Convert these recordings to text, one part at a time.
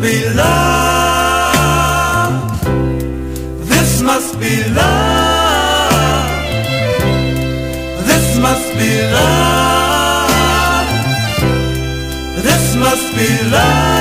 be love. This must be love. This must be love. This must be love.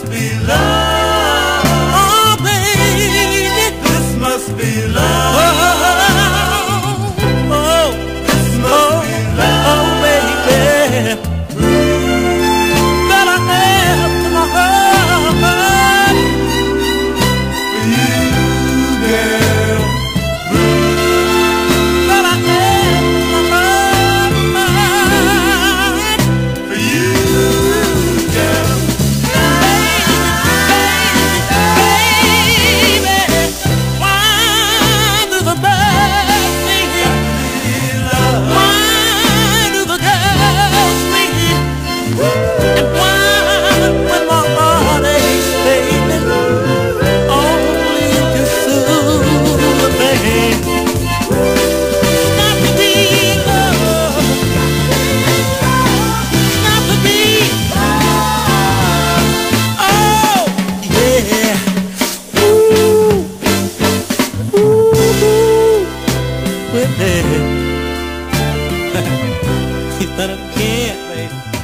must be love. Oh, baby. This must be love. Oh. you better care, baby.